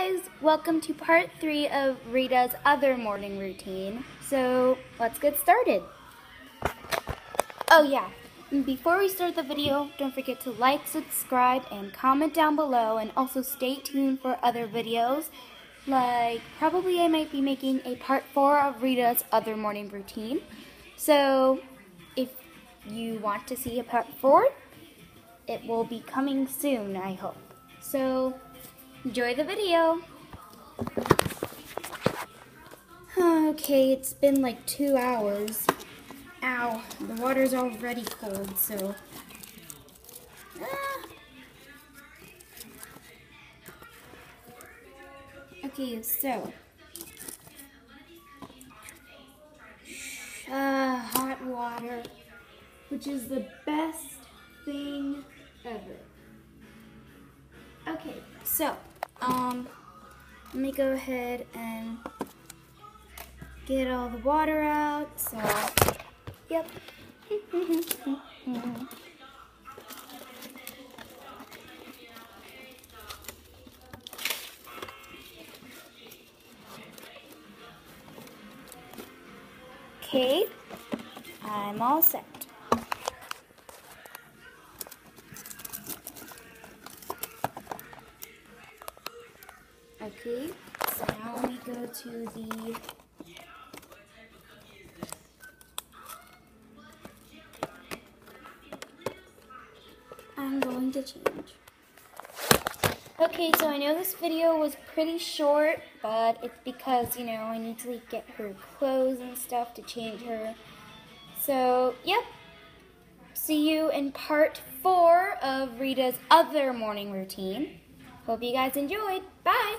guys, welcome to part three of Rita's other morning routine. So let's get started. Oh yeah, before we start the video, don't forget to like, subscribe, and comment down below, and also stay tuned for other videos. Like, probably I might be making a part four of Rita's other morning routine. So, if you want to see a part four, it will be coming soon, I hope. So, enjoy the video. Okay, it's been like two hours. Ow, the water's already cold, so. Ah. Okay, so. Uh, hot water, which is the best thing ever. Okay, so, um, let me go ahead and get all the water out. So, yep. okay, I'm all set. Okay, so now me go to the I'm going to change. Okay, so I know this video was pretty short, but it's because, you know, I need to like, get her clothes and stuff to change her. So, yep. See you in part four of Rita's other morning routine. Hope you guys enjoyed. Bye!